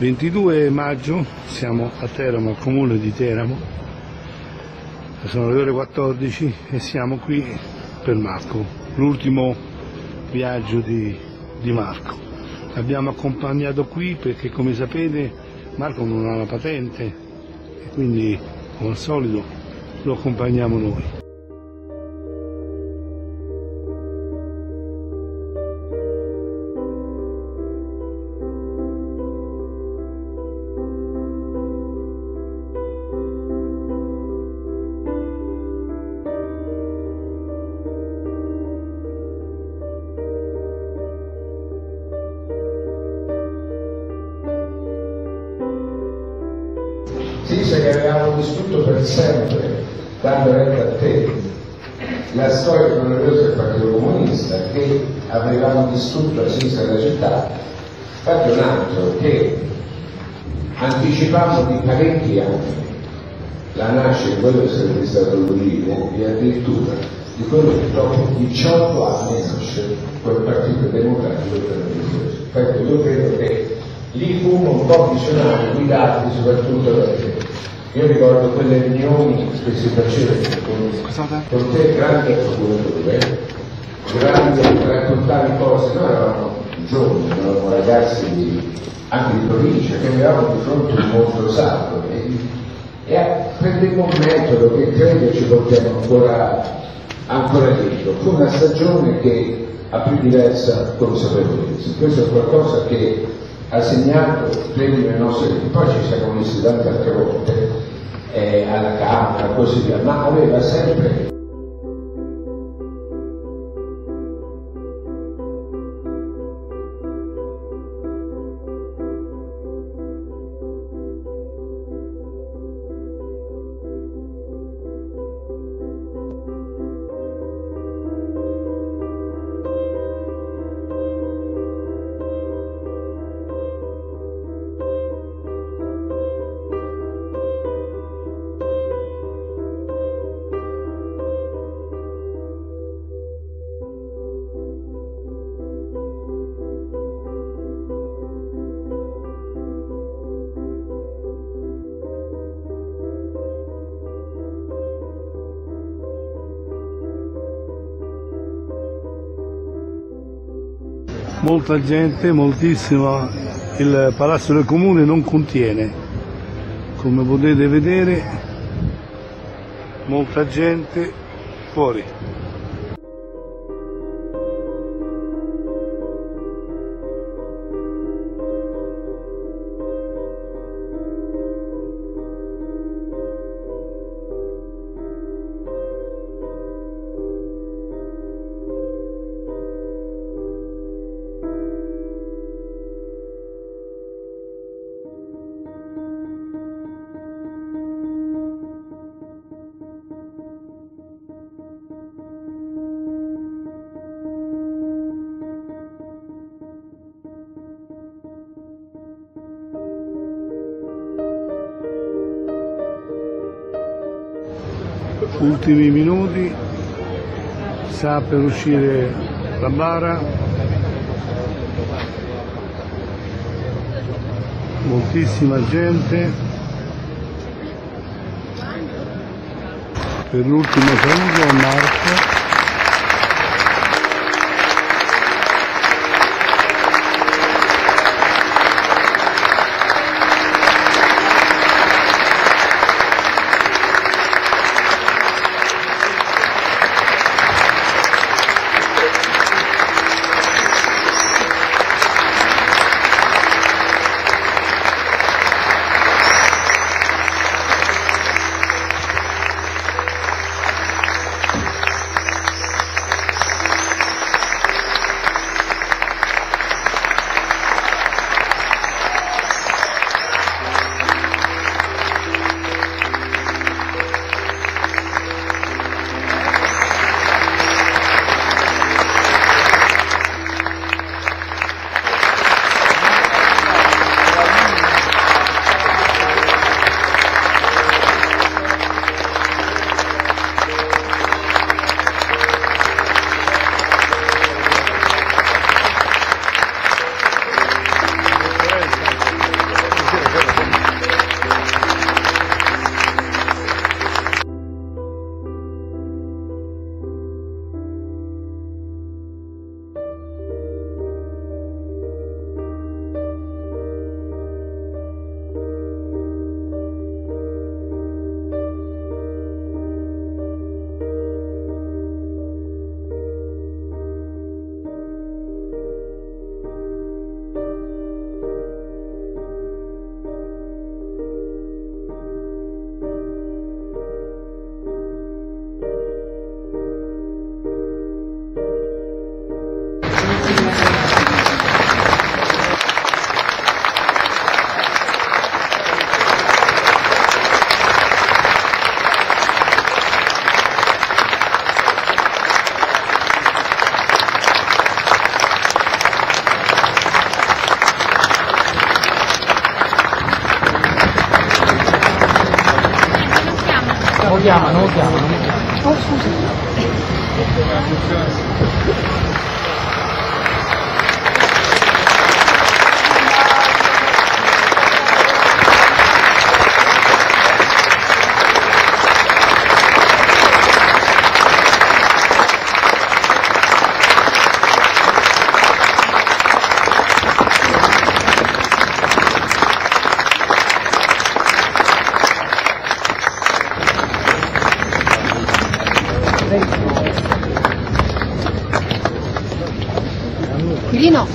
22 maggio, siamo a Teramo, al comune di Teramo, sono le ore 14 e siamo qui per Marco, l'ultimo viaggio di, di Marco. L'abbiamo accompagnato qui perché come sapete Marco non ha la patente e quindi come al solito lo accompagniamo noi. Distrutto la sinistra della città, fatto un altro che anticipando di parecchi anni. La nascita di quello che sarebbe stato l'Ulivo e addirittura di quello che dopo 18 anni nasce quel Partito Democratico per la Ecco, io credo che lì fummo un po' visionari, guidati soprattutto te. Io ricordo quelle riunioni che si facevano con, con te, grande procuratore, grande raccontavi cose, noi eravamo giovani, eravamo ragazzi di, anche di provincia, che avevamo di fronte un mostro sacro e, e prendemmo un metodo che credo ci portiamo ancora, ancora dietro. Fu una stagione che ha più diversa consapevolezza. Questo è qualcosa che ha segnato credo nelle nostre poi ci siamo visti tante altre volte eh, alla Camera così via ma aveva sempre molta gente, moltissima, il Palazzo del Comune non contiene, come potete vedere, molta gente fuori. Ultimi minuti sta per uscire la bara. Moltissima gente. Per l'ultimo saluto Marco 栗の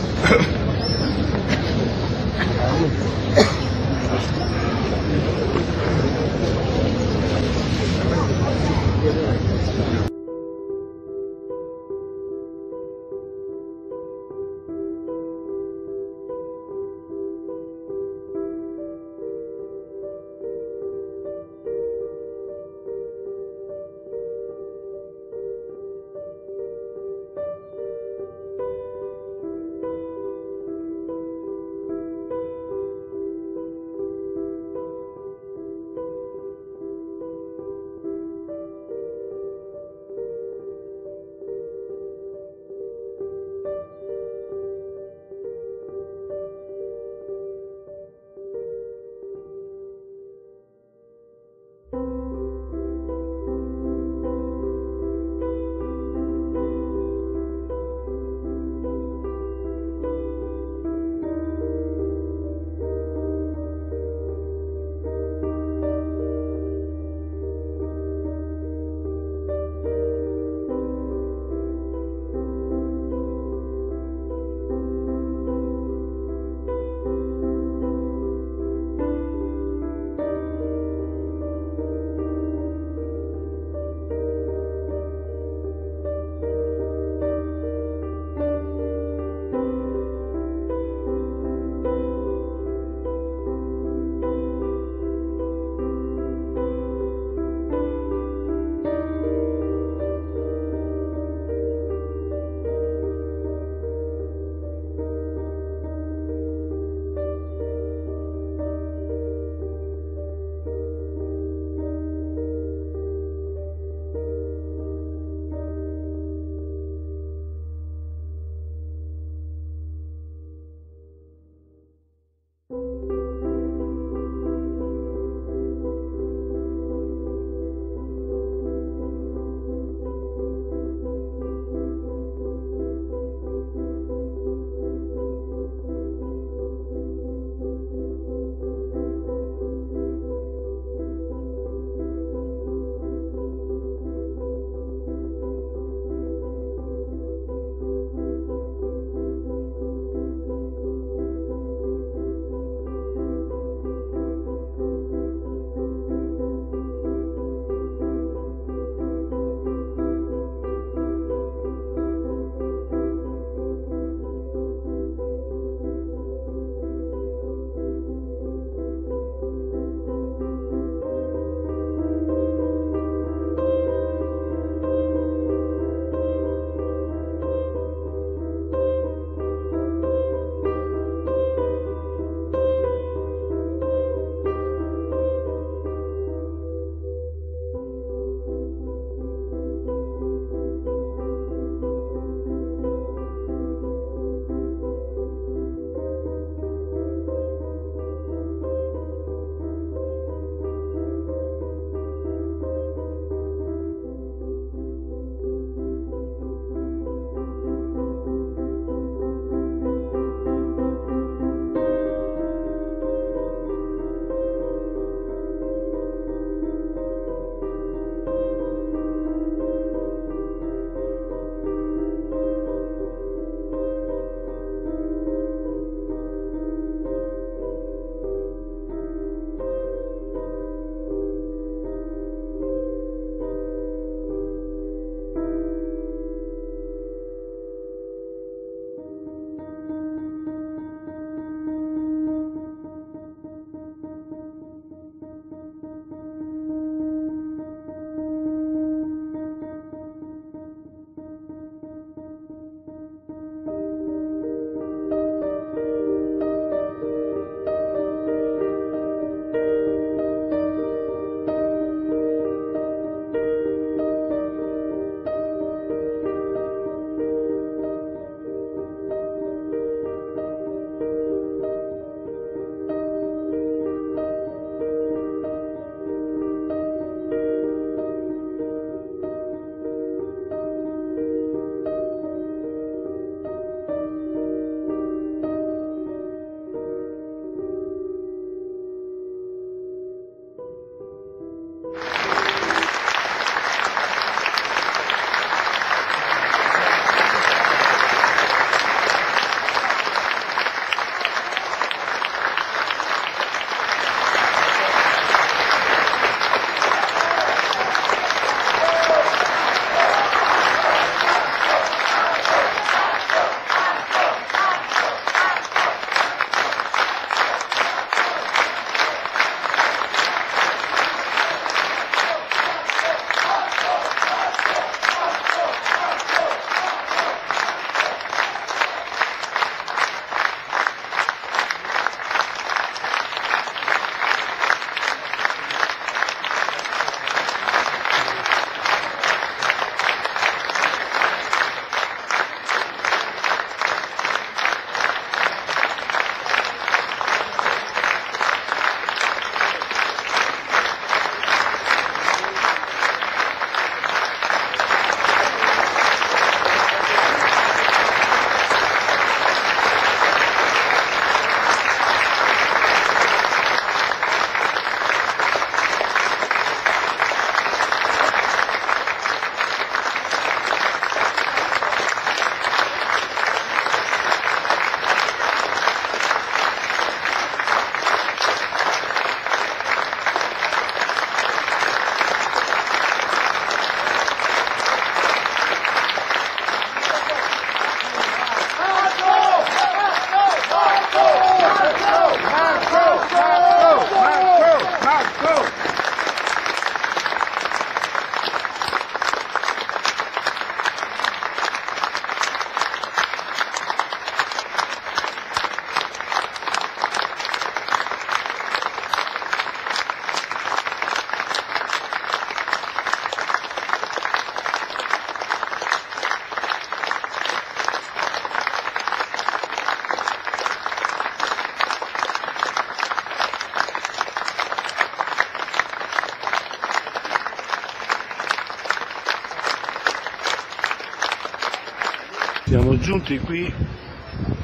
Giunti qui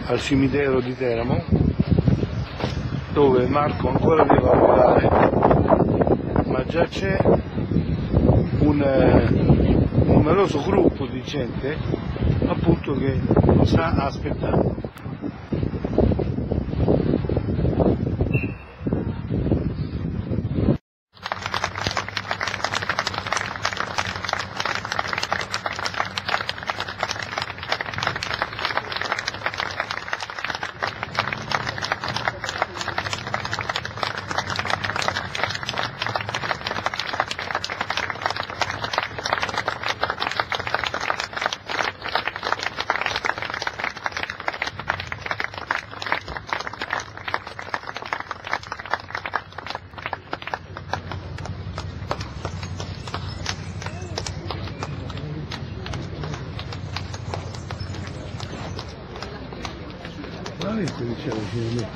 al cimitero di Teramo dove Marco ancora deve arrivare ma già c'è un, eh, numeroso gruppo di gente appunto che sta aspettando. Ma visto che c'è vicino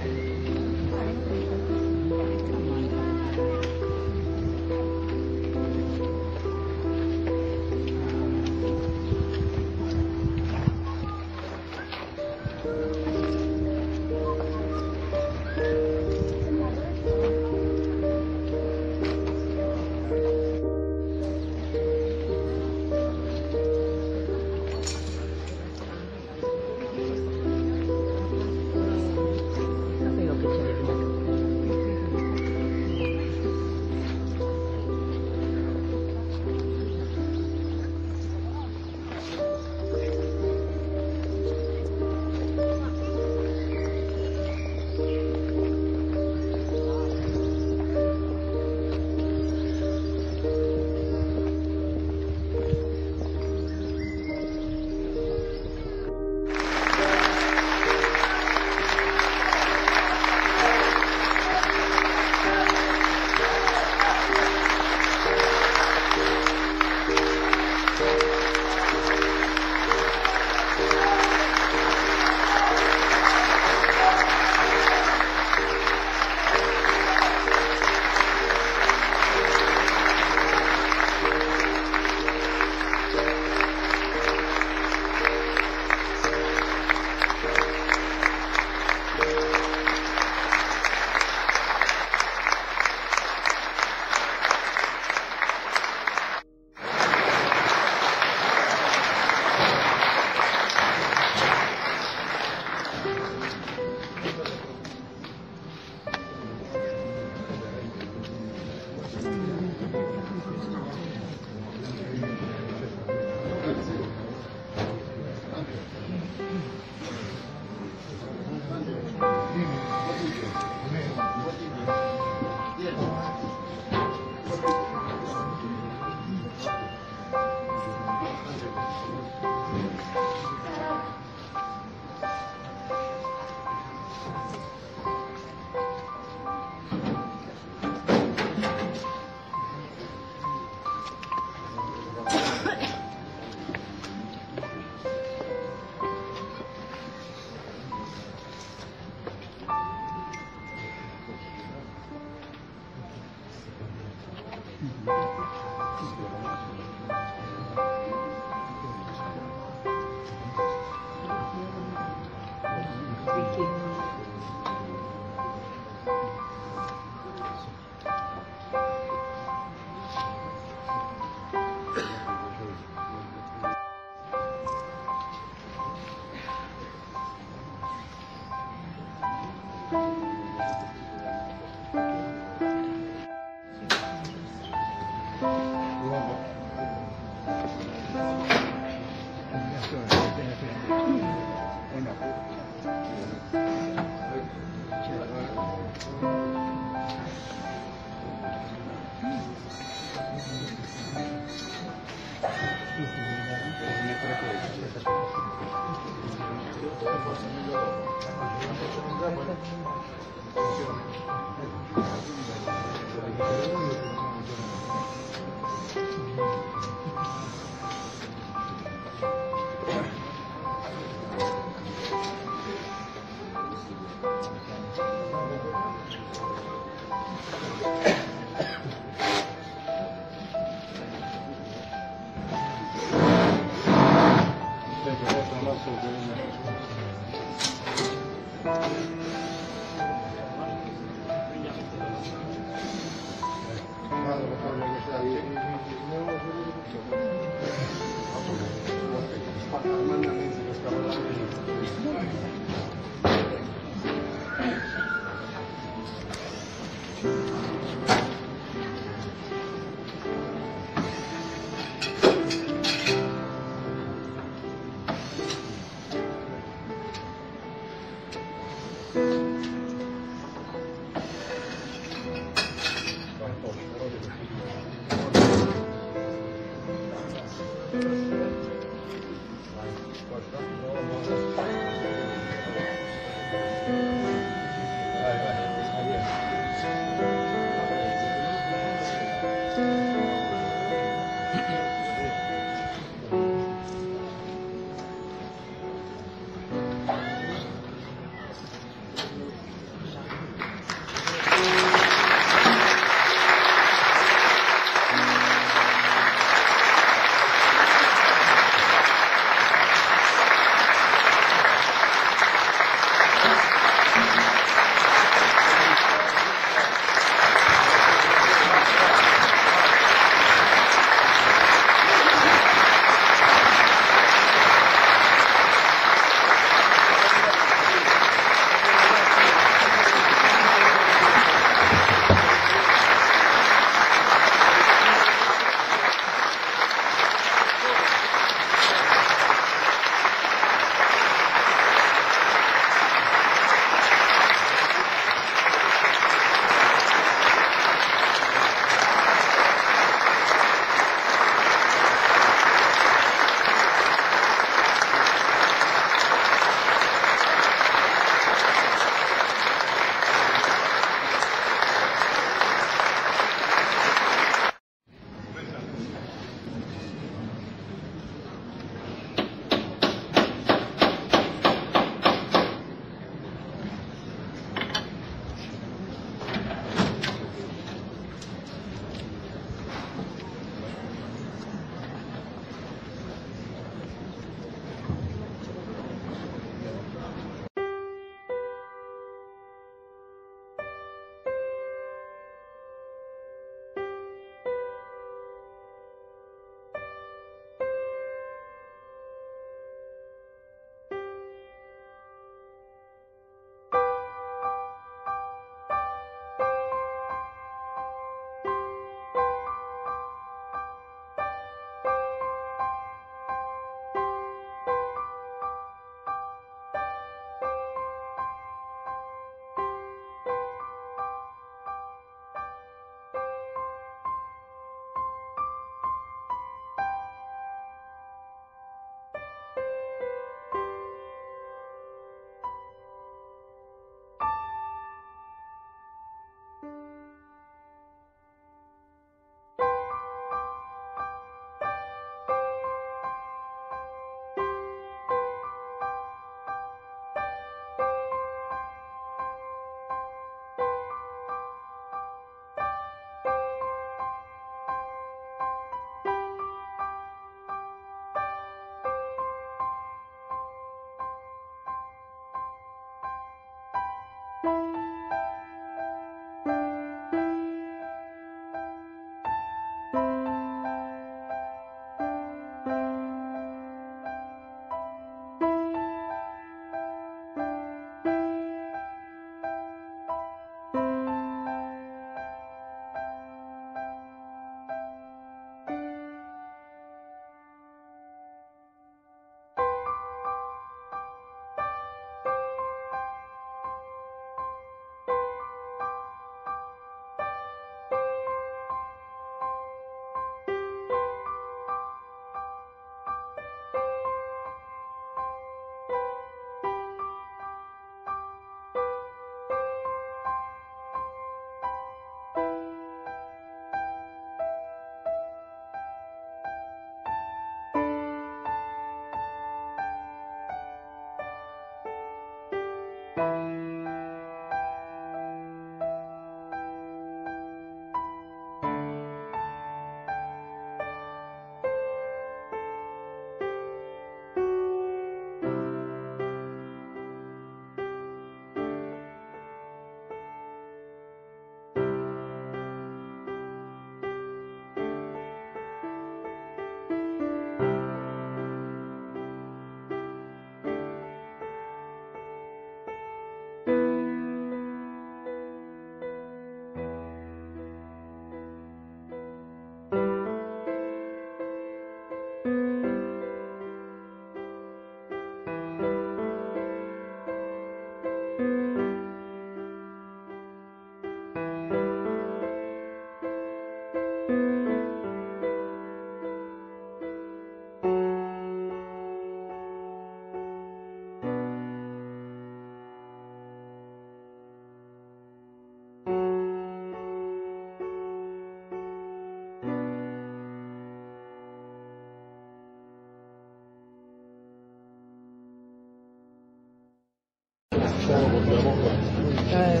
Eh,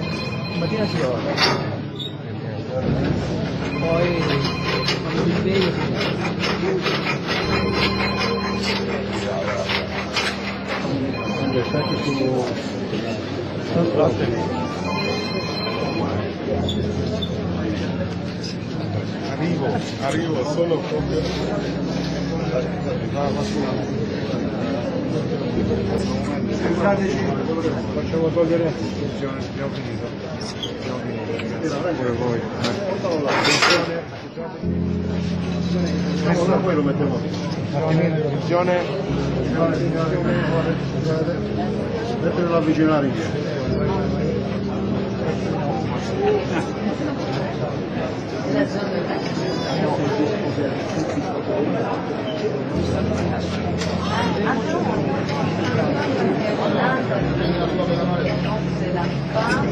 Martín. Arriba, arriba, solo con... Scusateci, facciamo togliere l'iscrizione, abbiamo finito. Abbiamo finito. Pure voi. Adesso poi lo mettiamo. Attenzione. Mettetelo avvicinare via. Palla